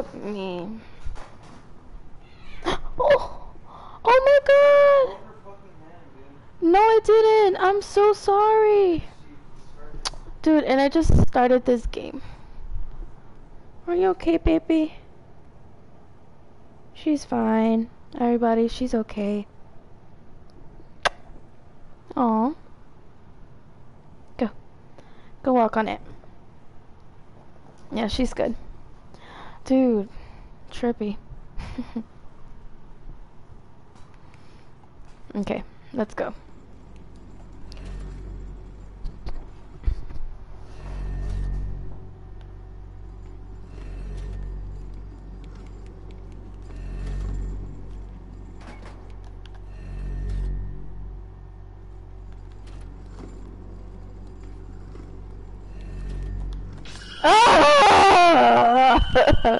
took me. Oh! Oh my god! No, I didn't. I'm so sorry. Dude, and I just started this game. Are you okay, baby? She's fine. Everybody, she's okay. Aw. Go. Go walk on it. Yeah, she's good. Dude, trippy. okay, let's go. Ah!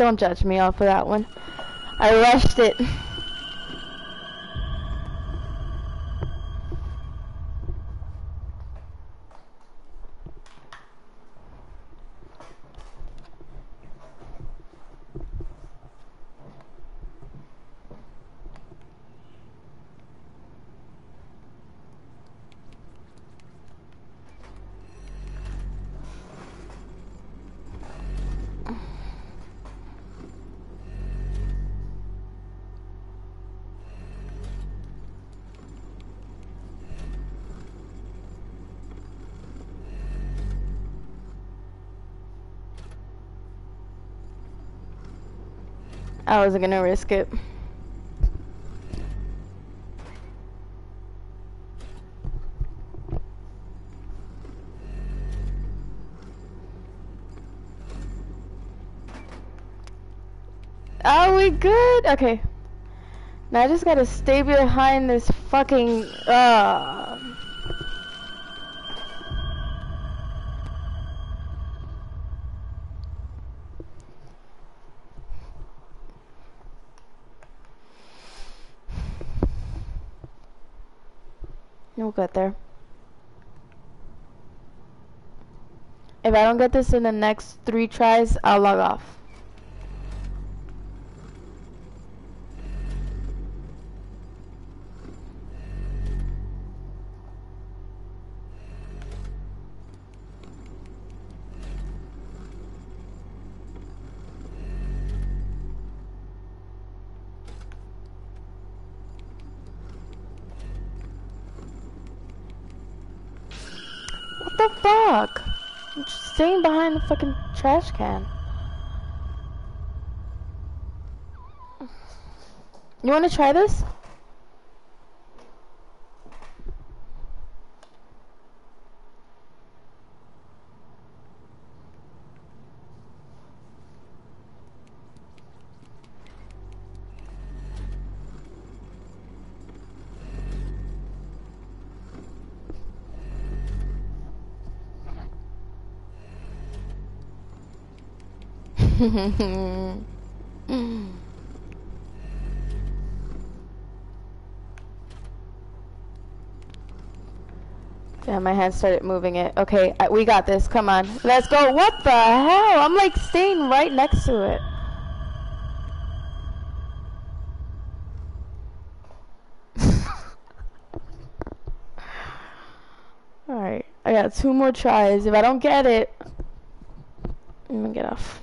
Don't judge me off of that one. I rushed it. I wasn't gonna risk it. Are we good? Okay. Now I just gotta stay behind this fucking, uh... We'll get there. If I don't get this in the next three tries, I'll log off. Fucking trash can. You wanna try this? Yeah, my hand started moving it. Okay, we got this. Come on. Let's go. What the hell? I'm like staying right next to it. Alright. I got two more tries. If I don't get it, I'm gonna get off.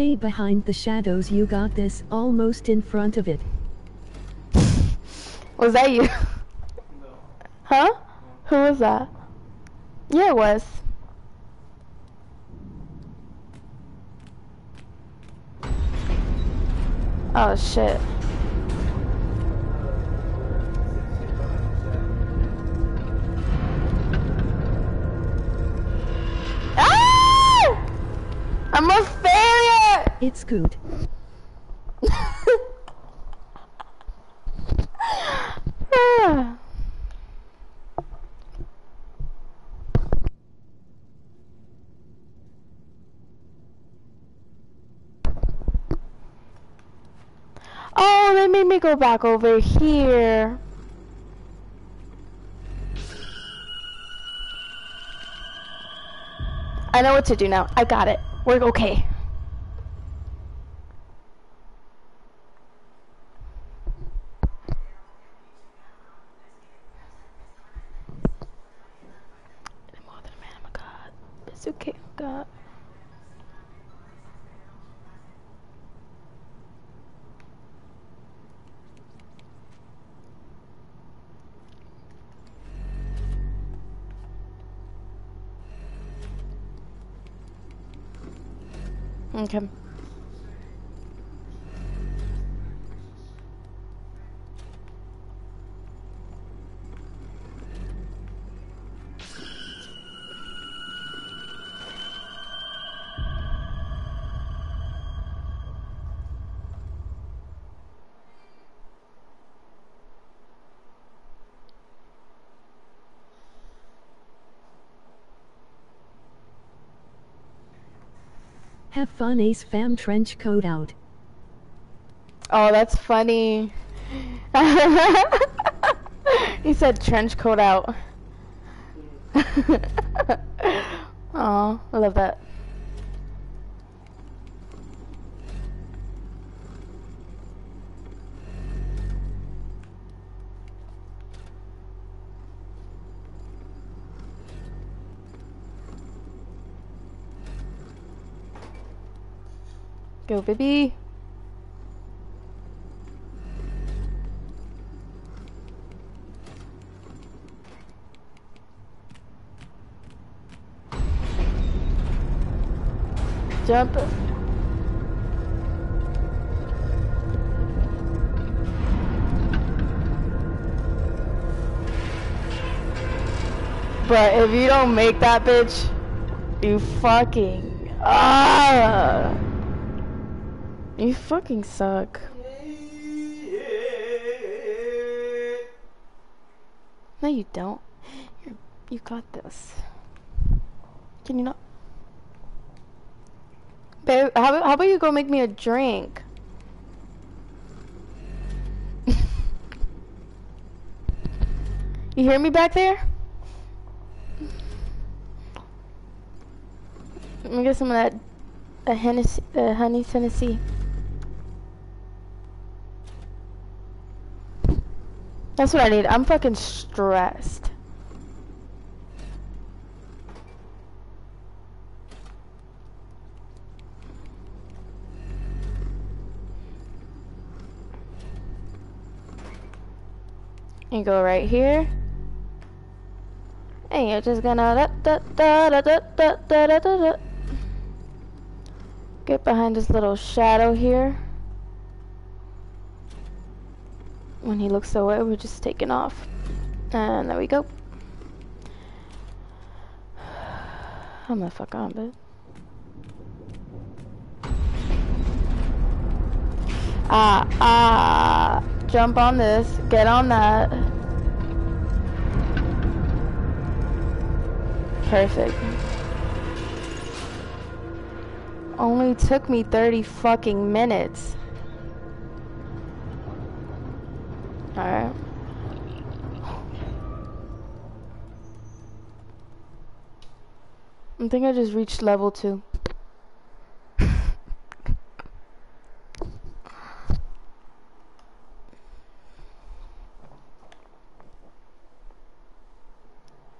Stay behind the shadows, you got this, almost in front of it. Was that you? Huh? Who was that? Yeah, it was. Oh shit. Ah! I'm a failure! It's good. Oh, they made me go back over here. I know what to do now. I got it. We're okay. more than a man, oh my god. It's okay, oh god. Okay. Have fun, Ace Fam trench coat out. Oh, that's funny. he said trench coat out. Oh, I love that. Go, baby. Jump. But if you don't make that bitch, you fucking ah, you fucking suck. No, you don't. You're, you got this. Can you not? Babe, how, how about you go make me a drink? you hear me back there? Let me get some of that, the Hennessy, the honey Tennessee. That's what I need. I'm fucking stressed. You go right here. And you're just gonna da, da, da, get behind this little shadow here. When he looks away, we're just taking off. And there we go. I'm gonna fuck on, bitch. Ah, ah, jump on this, get on that. Perfect. Only took me 30 fucking minutes. Alright. I think I just reached level two.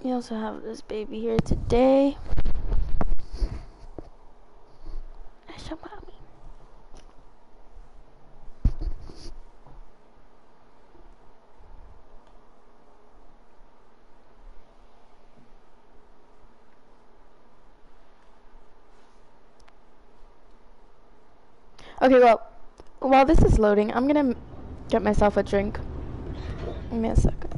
We also have this baby here today. Okay, well, while this is loading, I'm gonna get myself a drink. Give me a second.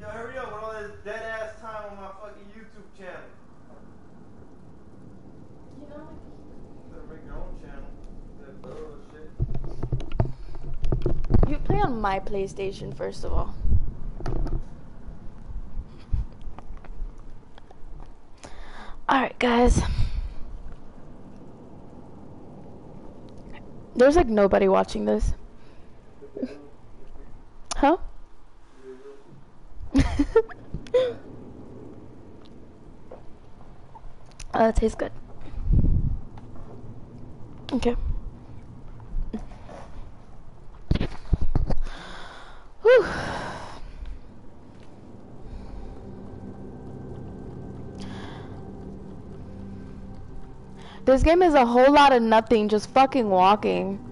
Yo, hurry up with all this dead ass time on my fucking YouTube channel. You know, Better make your own channel. That bullshit. you play on my PlayStation first of all. Alright, guys. There's like nobody watching this. Huh? oh, that tastes good. Okay. Whew. This game is a whole lot of nothing, just fucking walking.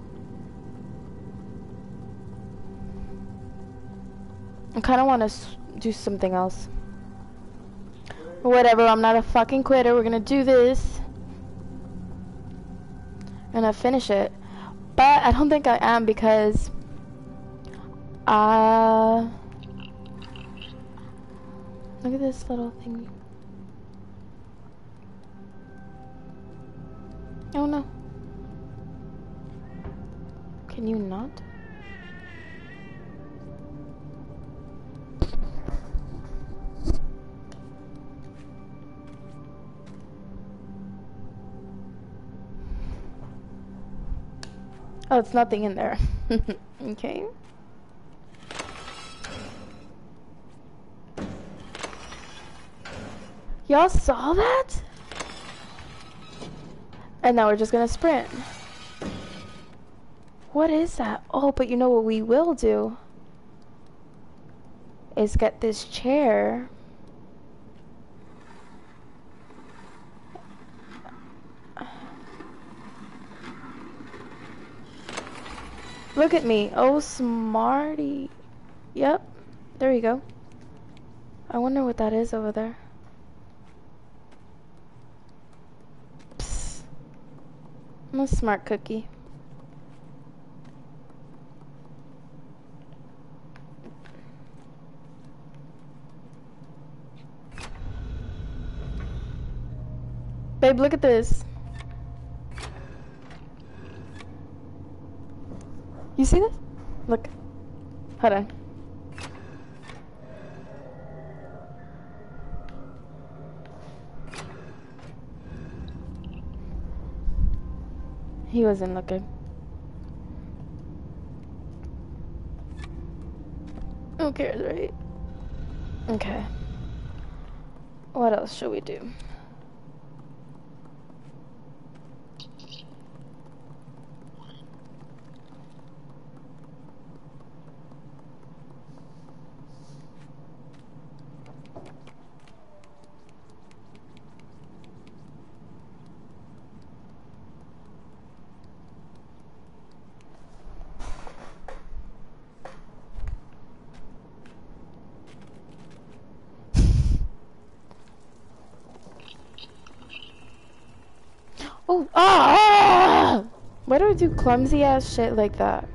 I kind of want to do something else. Whatever, I'm not a fucking quitter. We're gonna do this. And I finish it. But I don't think I am because uh Look at this little thing. Oh no. Can you not? Oh, it's nothing in there. okay. Y'all saw that? And now we're just gonna sprint. What is that? Oh, but you know what we will do? Is get this chair. Look at me. Oh, smarty. Yep. There you go. I wonder what that is over there. I'm a smart cookie. Babe, look at this. You see this? Look. Hold on. He wasn't looking. Who cares, right? Okay. What else should we do? Oh, ah! Why do clumsy ass shit like that?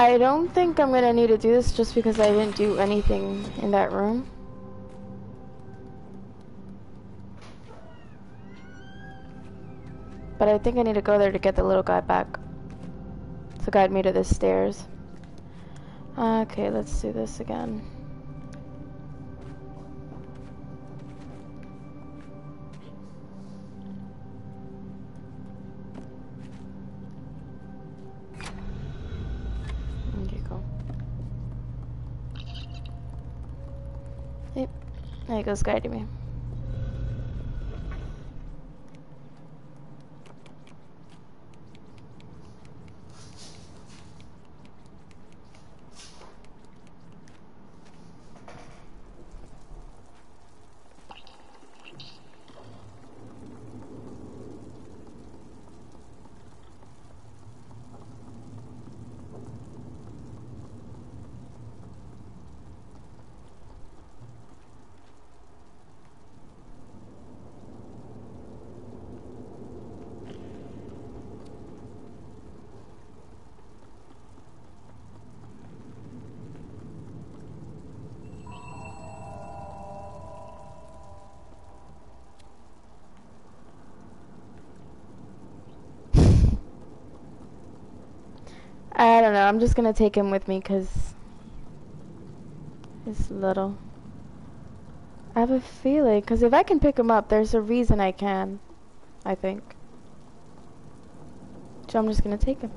I don't think I'm gonna need to do this just because I didn't do anything in that room. But I think I need to go there to get the little guy back. To guide me to the stairs. Okay, let's do this again. There he goes guiding me. I don't know. I'm just gonna take him with me because he's little. I have a feeling because if I can pick him up, there's a reason I can. I think. So I'm just gonna take him.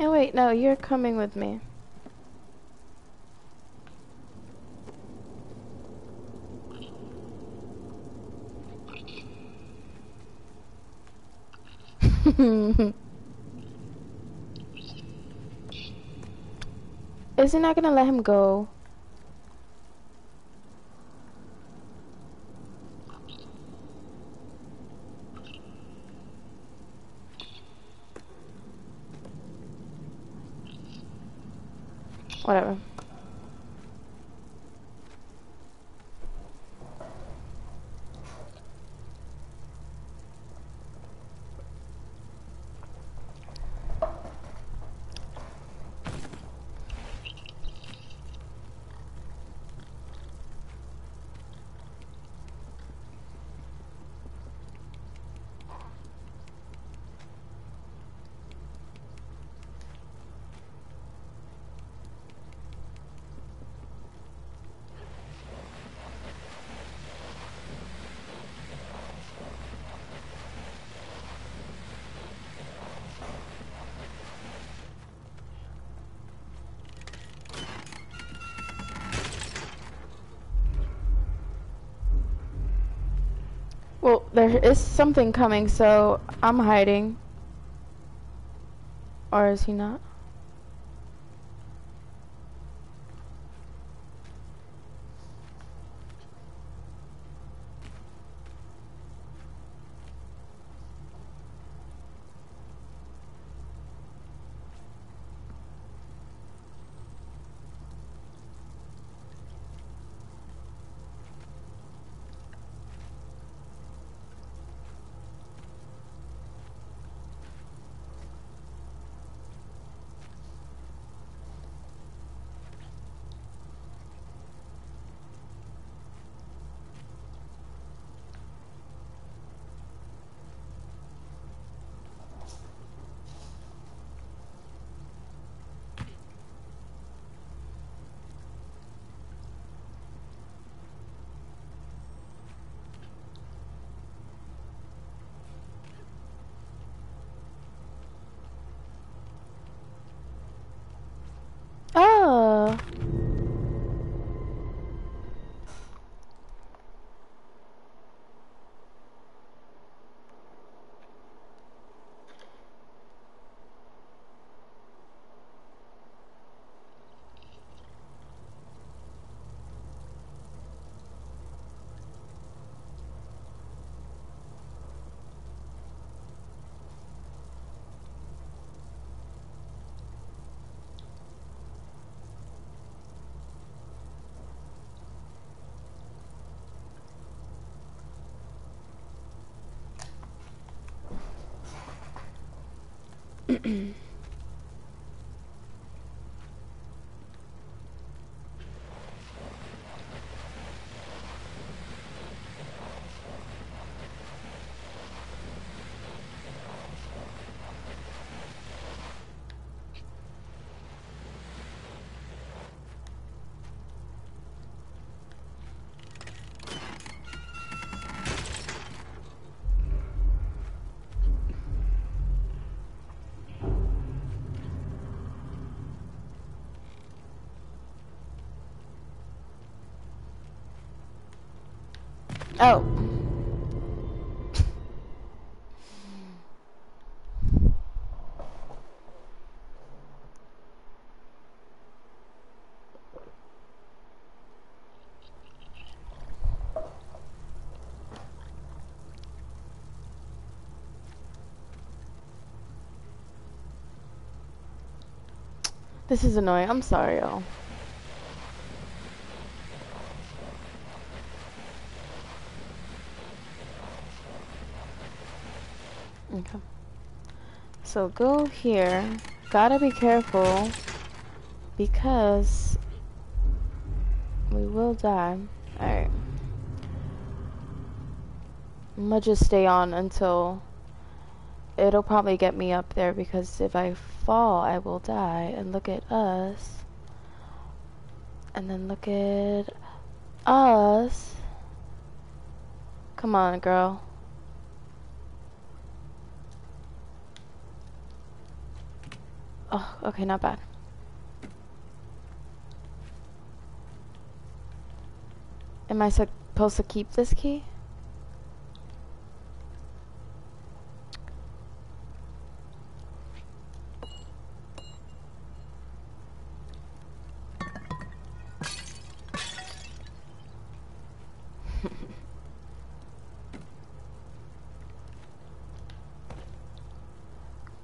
Oh wait, no, you're coming with me. Is he not gonna let him go? Whatever. Well, there is something coming, so I'm hiding. Or is he not? 嗯 Oh. This is annoying. I'm sorry, y'all. Okay. So go here. Gotta be careful because we will die. Alright. I'm gonna just stay on until it'll probably get me up there because if I fall, I will die. And look at us. And then look at us. Come on, girl. Oh, okay, not bad. Am I supposed to keep this key?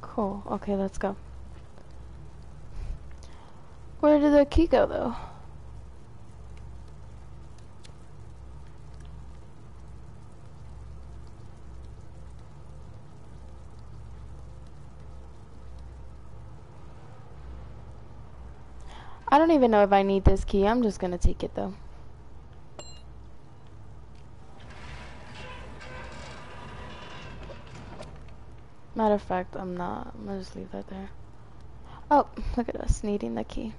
cool. Okay, let's go. Go, though? I don't even know if I need this key. I'm just gonna take it, though. Matter of fact, I'm not. I'm gonna just leave that there. Oh, look at us needing the key.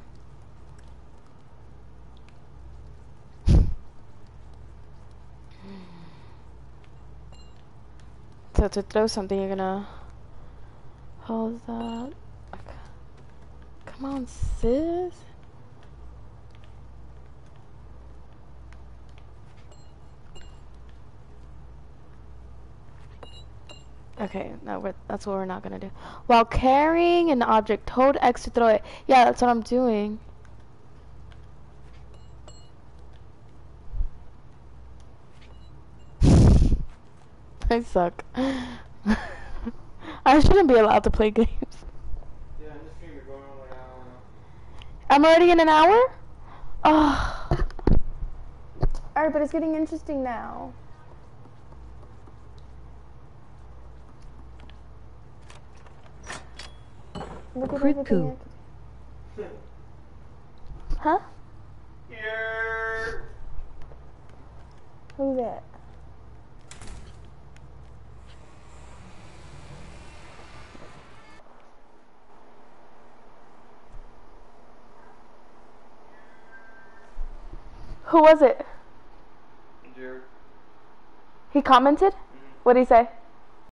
So to throw something, you're gonna hold that. Come on, sis. Okay, no, that's what we're not gonna do. While carrying an object, hold X to throw it. Yeah, that's what I'm doing. I suck. I shouldn't be allowed to play games. Yeah, in this stream going on like I don't know. I'm already in an hour? Oh. Alright, but it's getting interesting now. Look at Crit everything poo. I- Huh? Here. Who's that? Who was it? Jared. He commented? Mm-hmm. What did he say?